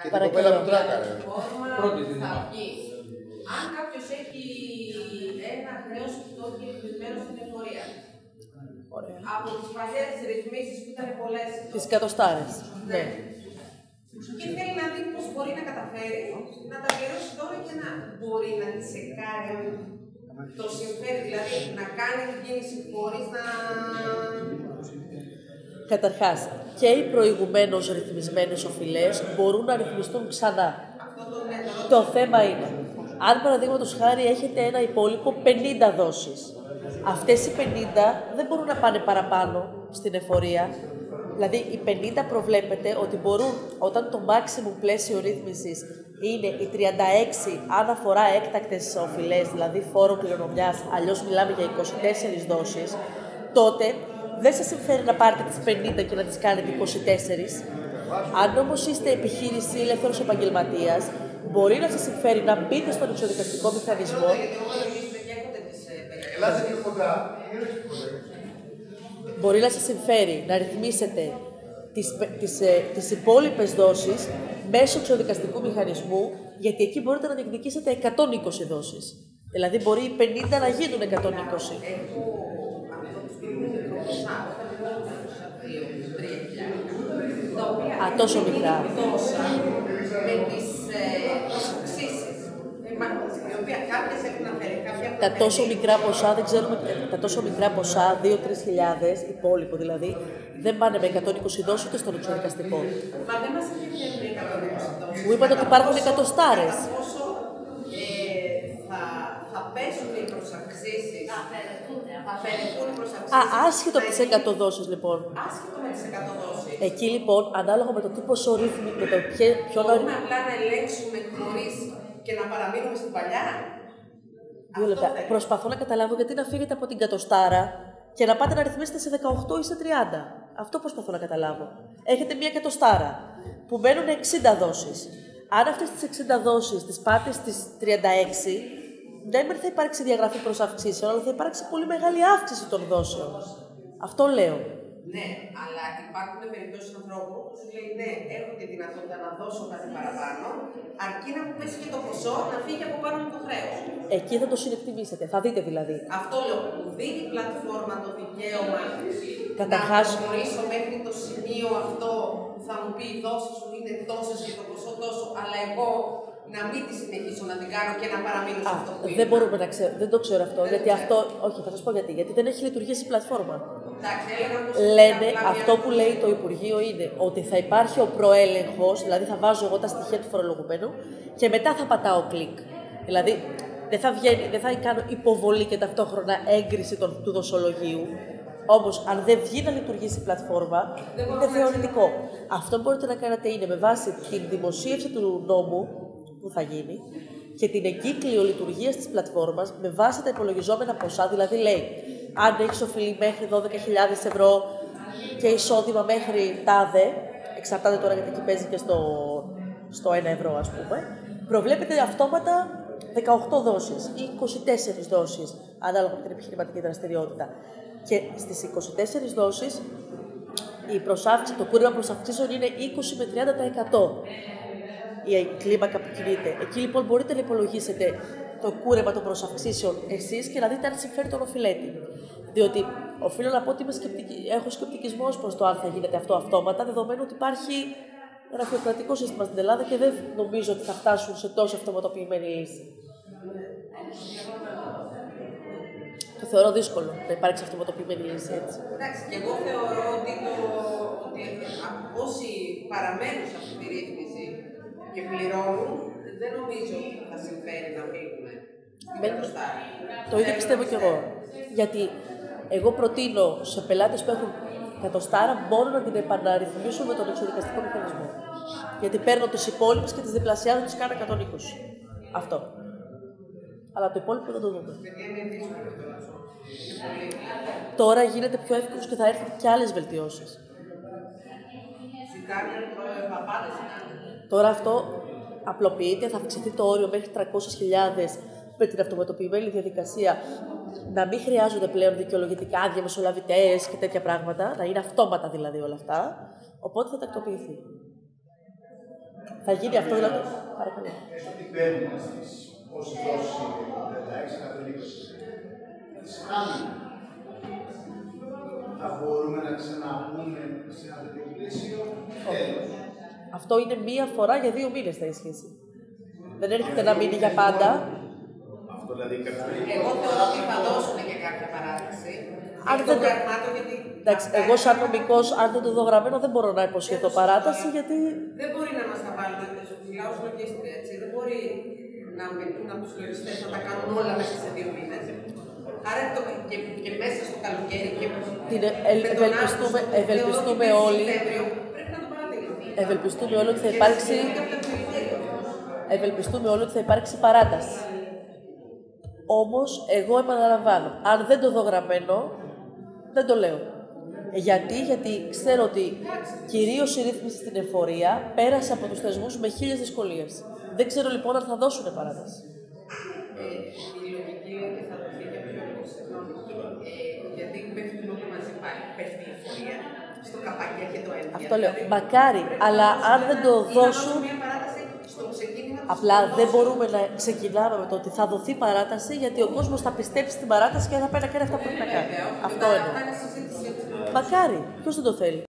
κάτι. Και την κοπέλα που τράκαρε. Πρώτη θα δίδυμα. βγει. Αν κάποιος έχει ένα χρέος που το έχει ρυθμισμένο στην εφορία. Ωραία. Από τις παλιέ ρυθμίσει που ήταν πολλές. Τις εκατοστάρες. Ναι. Και θέλει να δει πώς μπορεί να καταφέρει να τα πληρώσει τώρα και να μπορεί να τη σεκάρει το συμφέρει, δηλαδή να κάνει την κίνηση χωρίς να. Καταρχάς, και οι προηγουμένως ρυθμισμένες οφειλές μπορούν να ρυθμιστούν ξανά. Αυτό το ναι, το Το θέμα είναι, αν παραδείγματος χάρη έχετε ένα υπόλοιπο 50 δόσεις, αυτές οι 50 δεν μπορούν να πάνε παραπάνω στην εφορία. Δηλαδή, οι 50 προβλέπεται ότι μπορούν, όταν το maximum πλαίσιο ρύθμισης είναι οι 36 αν αφορά έκτακτες οφειλές, δηλαδή φόρο κληρονομιάς, αλλιώς μιλάμε για 24 δόσεις, τότε δεν σας συμφέρει να πάρετε τις 50 και να τις κάνετε 24. Αν όμως είστε επιχείρηση ή ελεύθερος επαγγελματίας, μπορεί να σας συμφέρει να μπείτε στον εξοδικαστικό μηχανισμό Ελάτε και κοντά. μπορεί να σας συμφέρει να ρυθμίσετε τις, πε- τις, ε, τις υπόλοιπες δόσεις μέσω εξοδικαστικού μηχανισμού, γιατί εκεί μπορείτε να διεκδικήσετε 120 δόσεις. Δηλαδή μπορεί οι 50 να γίνουν 120. Τα οποία Α, τόσο μικρά. τόσα με τις ε, προσαυξήσεις. Ε, μα- Η οποία κάποιες έχουν αφαιρεί, κάποια έχουν Τα αφαιρεί. τόσο μικρά ποσά, δεν ξέρουμε, τα τόσο μικρά ποσά, 2-3 χιλιάδες, υπόλοιπο δηλαδή, δεν πάνε με 120 δόσεις ούτε στον εξοδικαστικό. Μα δεν μας ενδιαφέρουν οι 120 δόσεις. Μου είπατε ότι υπάρχουν Κατά πόσο- εκατοστάρες. κατά πόσο, ε, θα, θα πέσουν οι προσαυξήσεις. Θα αφαιρεθούν οι προσαυξήσεις. Α, άσχετο από τις 100 δόσεις λοιπόν. Άσχετο με τις 100 δόσεις. Εκεί λοιπόν, ανάλογα με το τι ποσό ρύθμι, με το ποιο, ποιο Μπορούμε απλά να ελέγξουμε χωρίς και να παραμείνουμε στην παλιά. Δύο λεπτά. Αυτό θέλω. Προσπαθώ να καταλάβω γιατί να φύγετε από την κατοστάρα και να πάτε να ρυθμίσετε σε 18 ή σε 30. Αυτό προσπαθώ να καταλάβω. Έχετε μία κατοστάρα που μένουν 60 δόσεις. Αν αυτές τις 60 δόσεις τις πάτε στις 36, δεν θα υπάρξει διαγραφή προς αυξήσεων, αλλά θα υπάρξει πολύ μεγάλη αύξηση των δόσεων. Αυτό λέω. Ναι, αλλά υπάρχουν περιπτώσεις ανθρώπου που σου λέει ναι, έχω τη δυνατότητα να δώσω κάτι παραπάνω, αρκεί να μου πέσει και το ποσό να φύγει από πάνω μου το χρέος. Εκεί θα το συνεκτιμήσετε. Θα δείτε δηλαδή. Αυτό λέω, που δίνει η πλατφόρμα το δικαίωμα Καταρχάς- να προχωρήσω μέχρι το σημείο αυτό που θα μου πει οι δόσει σου είναι τόσες και το ποσό τόσο, αλλά εγώ να μην τη συνεχίσω να την κάνω και να παραμείνω σε Α, αυτό που δεν είναι. μπορούμε να ξέρουμε. Δεν το ξέρω αυτό. Δεν γιατί το αυτό. Όχι, θα σας πω γιατί. Γιατί δεν έχει λειτουργήσει η πλατφόρμα. Εντάξει, έλεγα πως Λένε, είναι απλά αυτό μια- που λέει το Υπουργείο είναι ότι θα υπάρχει ο προέλεγχος, δηλαδή θα βάζω εγώ τα στοιχεία του φορολογουμένου και μετά θα πατάω κλικ. Δηλαδή δεν θα, βγαίνει, δεν θα κάνω υποβολή και ταυτόχρονα έγκριση των, του δοσολογίου. Όμως, αν δεν βγει να λειτουργήσει η πλατφόρμα, είναι θεωρητικό. Αυτό που μπορείτε να κάνετε είναι με βάση την δημοσίευση του νόμου που θα γίνει και την εγκύκλιο λειτουργία της πλατφόρμας με βάση τα υπολογιζόμενα ποσά. Δηλαδή, λέει, αν έχεις οφειλή μέχρι 12.000 ευρώ και εισόδημα μέχρι τάδε, εξαρτάται τώρα γιατί εκεί παίζει και στο, στο 1 ευρώ, ας πούμε, προβλέπεται αυτόματα 18 δόσεις ή 24 δόσεις, ανάλογα με την επιχειρηματική δραστηριότητα. Και στις 24 δόσεις η προσάυξη, το κούρεμα προσαυξήσεων είναι 20 με 30% η κλίμακα που κινείται. Εκεί λοιπόν μπορείτε να υπολογίσετε το κούρεμα των προσαυξήσεων εσείς και να δείτε αν συμφέρει τον οφειλέτη. Διότι οφείλω να πω ότι είμαι σκεπτικ- έχω σκεπτικισμό προς το αν θα γίνεται αυτό αυτόματα, δεδομένου ότι υπάρχει γραφειοκρατικό σύστημα στην Ελλάδα και δεν νομίζω ότι θα φτάσουν σε τόσο αυτοματοποιημένη λύση. Το θεωρώ δύσκολο να υπάρξει αυτοματοποιημένη λύση έτσι. Εντάξει, και εγώ θεωρώ ότι, το, ότι από όσοι παραμένουν σε αυτή τη ρύθμιση και πληρώνουν, δεν νομίζω ότι θα συμφέρει να φύγουν. Με- Μπροστά. Το ίδιο πιστεύω κι εγώ. Γιατί εγώ προτείνω σε πελάτες που έχουν κατοστάρα μόνο να την επαναρρυθμίσουν με τον εξοδικαστικό μηχανισμό. Γιατί παίρνω τις υπόλοιπες και τις διπλασιάζω, τις κάνω 120. Αυτό. Αλλά το υπόλοιπο δεν το δούμε. Γιατί είναι δύσκολο τώρα. Τώρα γίνεται πιο εύκολος και θα έρθουν και άλλες βελτιώσεις. Ζητάνε παπάδε. Τώρα αυτό απλοποιείται, θα αυξηθεί το όριο μέχρι 300.000 με την αυτοματοποιημένη διαδικασία. Να μην χρειάζονται πλέον δικαιολογητικά διαμεσολαβητές και τέτοια πράγματα, να είναι αυτόματα δηλαδή όλα αυτά. Οπότε θα τακτοποιηθεί. Θα γίνει αυτό δηλαδή. Παρακαλώ. Τι παίρνουμε εσείς, όσοι δόσεις είναι 36 τις χάνουμε. Θα μπορούμε να ξαναπούμε σε ένα τέτοιο πλαίσιο. Τέλος. Αυτό είναι μία φορά για δύο μήνες θα ισχύσει. Δεν έρχεται να μείνει για πάντα. Αυτό δηλαδή κάποια Εγώ θεωρώ ότι θα δώσουν και κάποια παράταση. Αν Εκ δεν των το- πραγμάτων, γιατί Εντάξει, εγώ σαν νομικός, αν δεν το δω γραμμένο, δεν μπορώ να υποσχεθώ παράταση γιατί. Δεν μπορεί να μας τα βάλουν έτσι. Μιλάω ω λογίστρια, έτσι. Δεν μπορεί να μείνουν από τους λογιστές να τα κάνουν όλα μέσα σε δύο μήνες. Άρα το, και, και μέσα στο καλοκαίρι και Την ε- ε- με τον ευελπιστούμε- Αύγουστο, ευελπιστούμε θεωρώ ότι όλοι. τον Σεπτέμβριο Πρέπει να το παραδείγουμε. Ευελπιστούμε όλοι ότι θα Και υπάρξει, να συγκρίνουμε από τα κριτήρια. ευελπιστούμε όλοι ότι θα υπάρξει παράταση. Όμως, εγώ επαναλαμβάνω, αν δεν το δω γραμμένο, δεν το λέω. Γιατί, γιατί ξέρω ότι κυρίως η ρύθμιση στην εφορία πέρασε από τους θεσμούς με χίλιες δυσκολίες. Δεν ξέρω λοιπόν αν θα δώσουν παράταση. Ε, η λογική λέει ότι θα δοθεί για ποιο λόγο, συγγνώμη. Ε, γιατί πέφτουν όλοι μαζί πάλι. Πέφτει η εφορία. Στο καπάκι και το έντια. Αυτό λέω. Μακάρι, αλλά αν δεν το δώσουν, μια παράταση στο ξεκίνημα της Απλά δεν χρονιάς. μπορούμε να ξεκινάμε με το ότι θα δοθεί παράταση, γιατί ο κόσμος θα πιστέψει στην παράταση και θα πάει να κάνει αυτά που πρέπει να κάνει. Βέβαια, όχι, Αυτό μετά εννοώ. θα είναι συζήτηση έτσι. Μακάρι, ποιος δεν το θέλει.